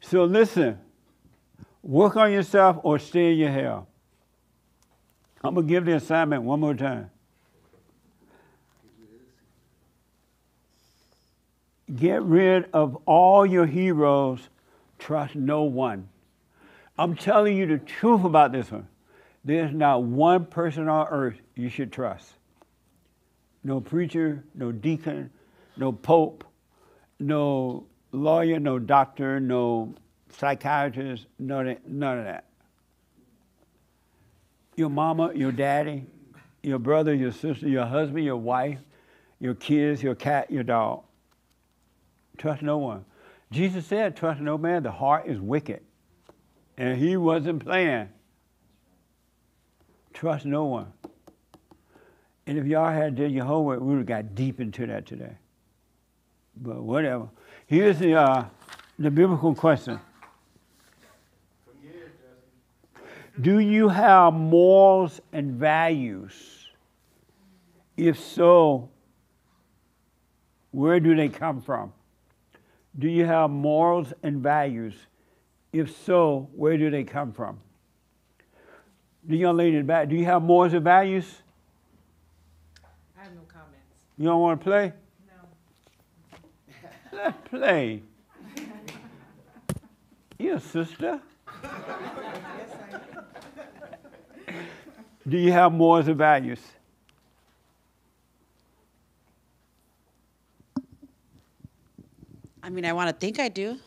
So listen, work on yourself or stay in your hell. I'm going to give the assignment one more time. Get rid of all your heroes, trust no one. I'm telling you the truth about this one. There's not one person on earth you should trust. No preacher, no deacon, no pope, no lawyer, no doctor, no psychiatrist, none of, that. Your mama, your daddy, your brother, your sister, your husband, your wife, your kids, your cat, your dog. Trust no one. Jesus said, Trust no man, the heart is wicked. And he wasn't playing. Trust no one. And if y'all had done your homework, we would have got deep into that today. But whatever. Here's the, uh, the biblical question Do you have morals and values? If so, where do they come from? Do you have morals and values? If so, where do they come from? The young lady in the back, do you have morals and values? I have no comments. You don't want to play? Let's play. You a sister? Do you have morals and values? I mean, I want to think I do.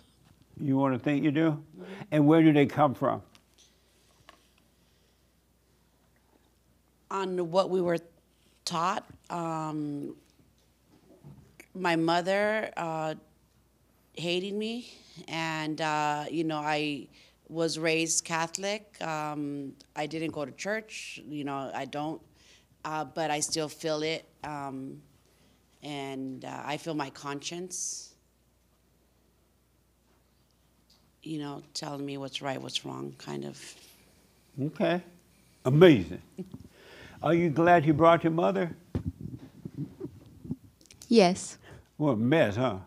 You want to think you do? And where do they come from? On what we were taught, um, my mother uh, hating me, and uh, you know, I was raised Catholic. Um, I didn't go to church. You know, I don't, uh, but I still feel it, um, and uh, I feel my conscience. You know, telling me what's right, what's wrong, kind of. Okay. Amazing. Are you glad you brought your mother? Yes. What a mess, huh?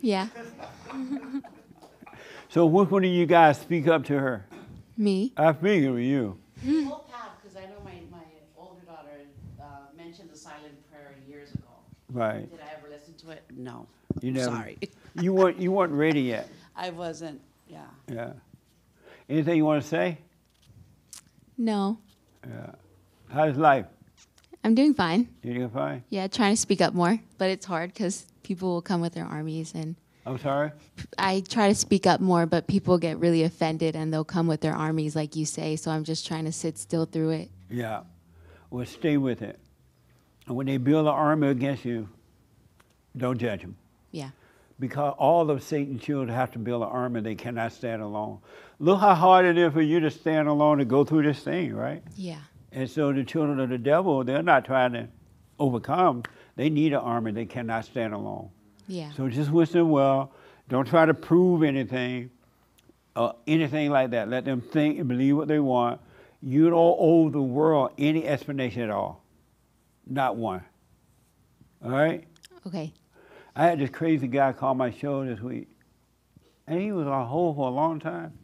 Yeah. So which one of you guys speak up to her? Me. I figure with you. Both have, because I know my, my older daughter uh, mentioned the silent prayer years ago. Right. Did I ever listen to it? No. You never. Sorry. You weren't you weren't ready yet. I wasn't, yeah. Yeah. Anything you want to say? No. Yeah. How's life? I'm doing fine. You doing fine? Yeah, trying to speak up more, but it's hard because people will come with their armies, and I'm sorry. I try to speak up more, but people get really offended and they'll come with their armies, like you say. So I'm just trying to sit still through it. Yeah. Well, stay with it. And when they build an army against you, don't judge them. Yeah. Because all of Satan's children have to build an army. They cannot stand alone. Look how hard it is for you to stand alone and go through this thing, right? Yeah. And so the children of the devil, they're not trying to overcome. They need an army. They cannot stand alone. Yeah. So just wish them well. Don't try to prove anything or anything like that. Let them think and believe what they want. You don't owe the world any explanation at all. Not one. All right? Okay. I had this crazy guy call my show this week. And he was on hold for a long time.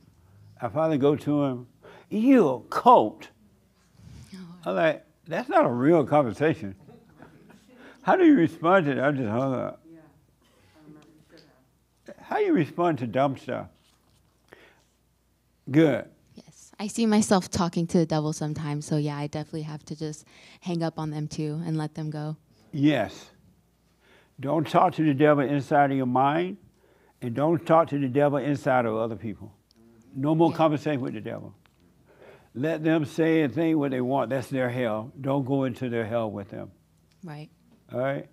I finally go to him, you a cult. I'm like, that's not a real conversation. How do you respond to that? I just hung up. Yeah, I remember you should have. How do you respond to dumb stuff? Good. Yes. I see myself talking to the devil sometimes. So yeah, I definitely have to just hang up on them too and let them go. Yes. Don't talk to the devil inside of your mind, and don't talk to the devil inside of other people. No more Yeah. conversation with the devil. Let them say and think what they want. That's their hell. Don't go into their hell with them. Right. All right?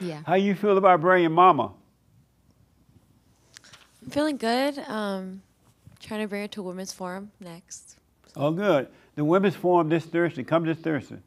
Yeah. How you feel about bringing mama? I'm feeling good. Um, trying to bring her to Women's Forum next. Oh, good. The women's forum this Thursday. Come this Thursday.